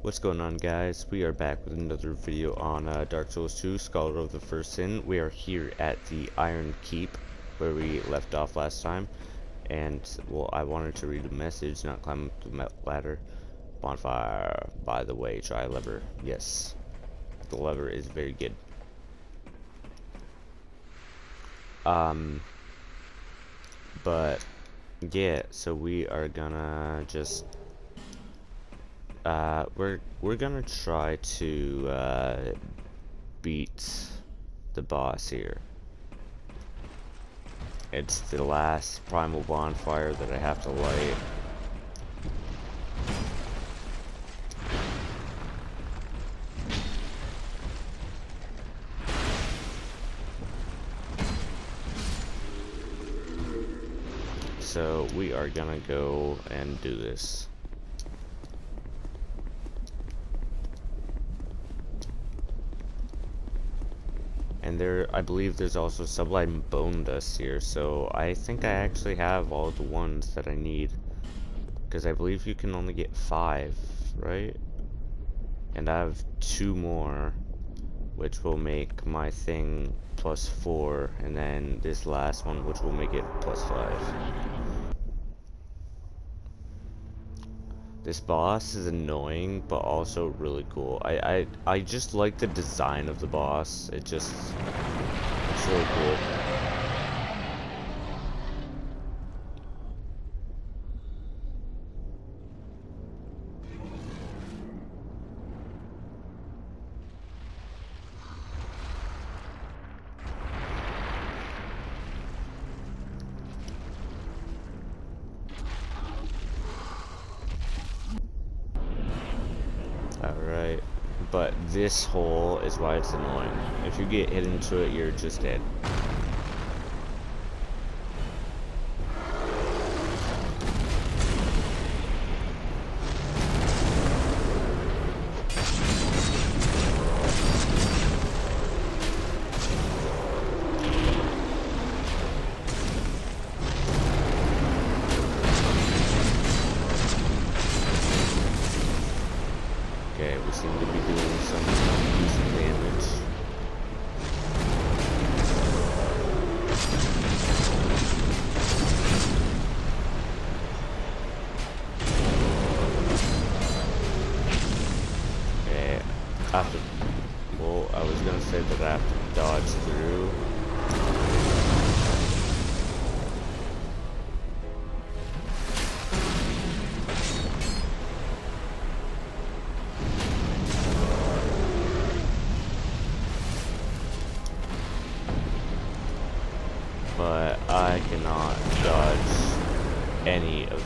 What's going on guys? We are back with another video on uh, Dark Souls 2, Scholar of the First Sin. We are here at the Iron Keep, where we left off last time. And, well, I wanted to read a message, not climb up the ladder. Bonfire, by the way, try lever. Yes, the lever is very good. Um, but, yeah, so we are gonna just uh, we're we're gonna try to uh, beat the boss here. It's the last primal bonfire that I have to light. So we are gonna go and do this. And there, I believe there's also Sublime Bone Dust here, so I think I actually have all the ones that I need. Because I believe you can only get five, right? And I have two more, which will make my thing plus four, and then this last one, which will make it plus five. This boss is annoying, but also really cool. I, I, I just like the design of the boss. It just, it's really cool. Alright. But this hole is why it's annoying. If you get hit into it, you're just dead.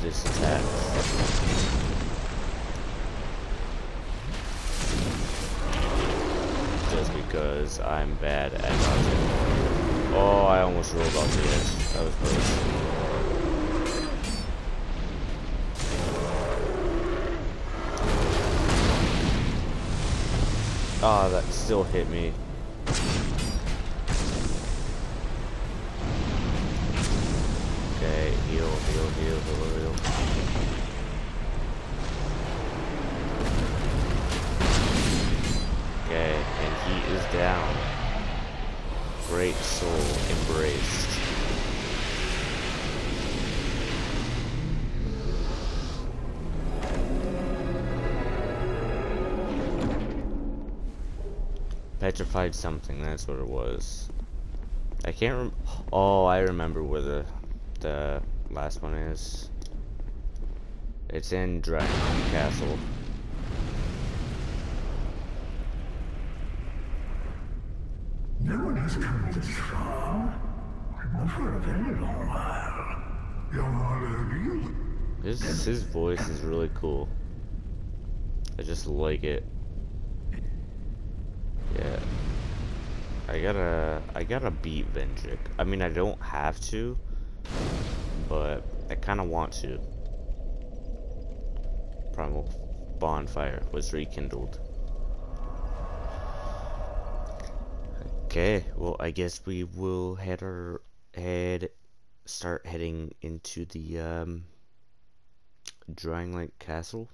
This attack. Just because I'm bad at dodging. Oh, I almost rolled off the edge. That was close. Ah, that still hit me. Petrified something, that's what it was. I can't rem- Oh, I remember where the the last one is. It's in Dragon Castle. No one has come this far. Not for a very long while. You're real. His his voice is really cool. I just like it. Yeah. I gotta I gotta beat Vendrick. I mean I don't have to, but I kinda want to. Primal bonfire was rekindled. Okay, well I guess we will head our head start heading into the um Drangleic Castle.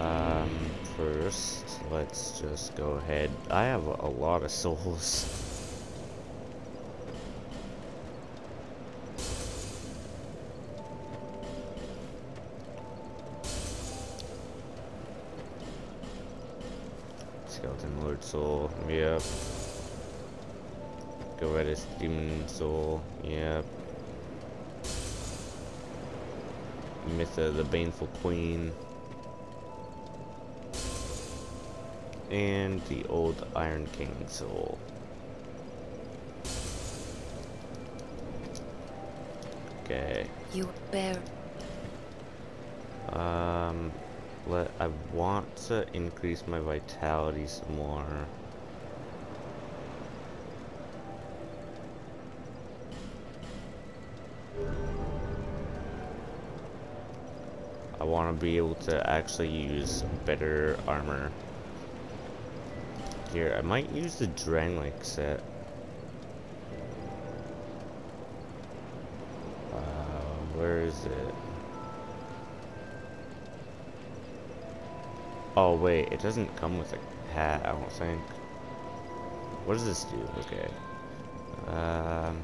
Um, first, let's just go ahead. I have a lot of souls. Skeleton Lord Soul, yep. Covetous Demon Soul, yep. Mytha the Baneful Queen. And the old Iron King Soul. Okay. You bear. Um, let I want to increase my vitality some more. I want to be able to actually use better armor. Here, I might use the Drangleic set. Uh, where is it? Oh wait, it doesn't come with a hat, I don't think. What does this do? Okay. Um.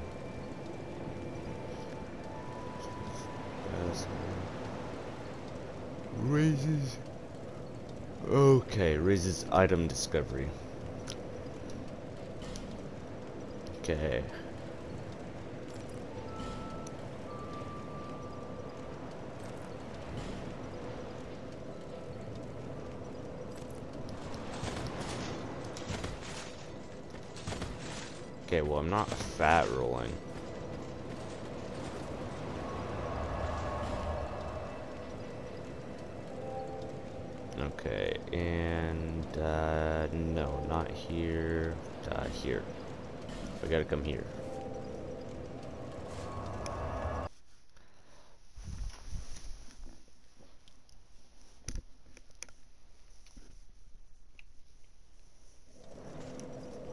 Raises. Okay, raises item discovery. Okay. Okay, well I'm not fat rolling. Okay, and uh, no, not here, uh, here. I gotta come here.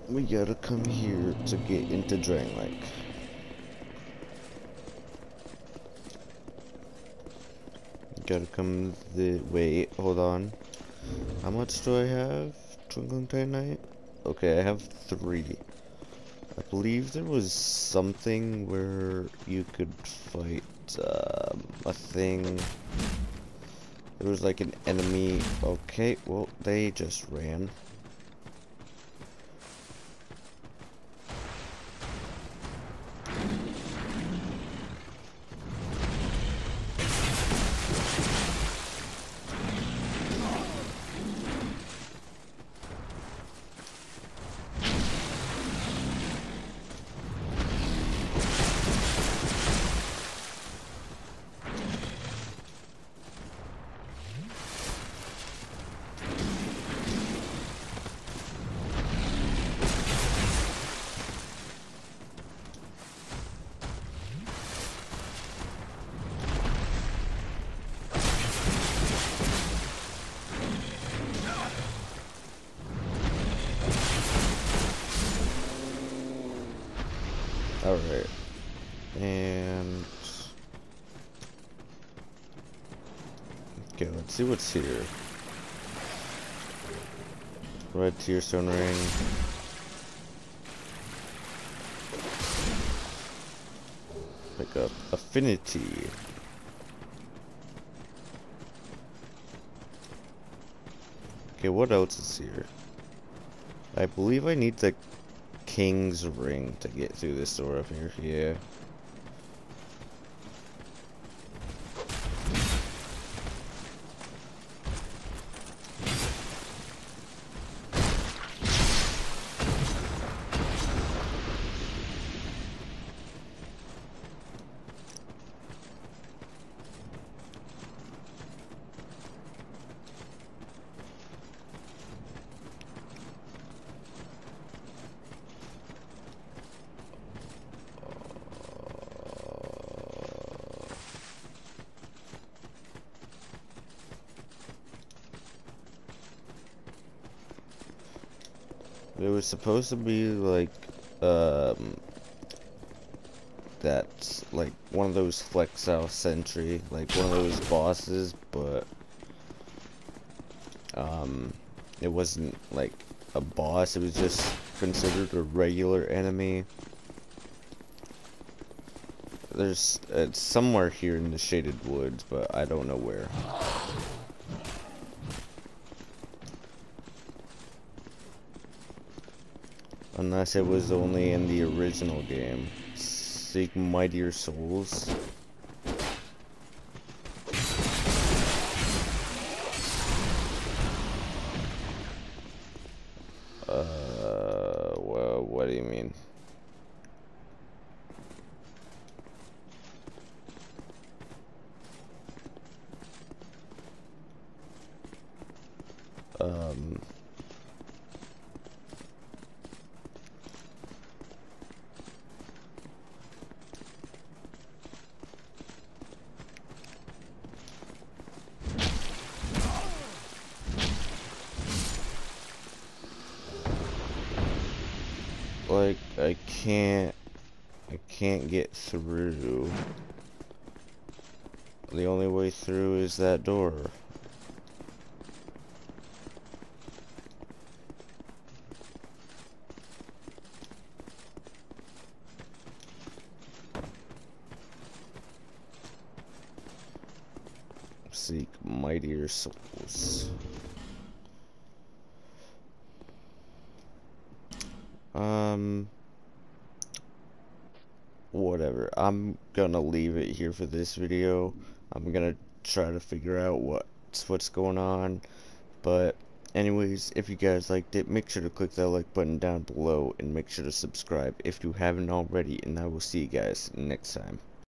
We gotta come here to get into Drangleic. Gotta come the wait, hold on. How much do I have? Twinkling Titanite? Okay, I have three. Believe there was something where you could fight um, a thing. There was like an enemy. Okay, well, they just ran. Alright. And... Okay, let's see what's here. Red Tearstone Ring. Pick up Affinity. Okay, what else is here? I believe I need the King's Ring to get through this door up here. Yeah. It was supposed to be like, um, that like one of those Flexile Sentry, like one of those bosses, but um, it wasn't like a boss. It was just considered a regular enemy. There's it's somewhere here in the shaded woods, but I don't know where. Unless it was only in the original game. Seek Mightier Souls. Uh, well, what do you mean? Um... like I can't I can't get through. The only way through is that door. Seek mightier souls. Um, whatever. I'm gonna leave it here for this video. I'm gonna try to figure out what's what's going on. But anyways, if you guys liked it, make sure to click that like button down below and make sure to subscribe if you haven't already. And I will see you guys next time.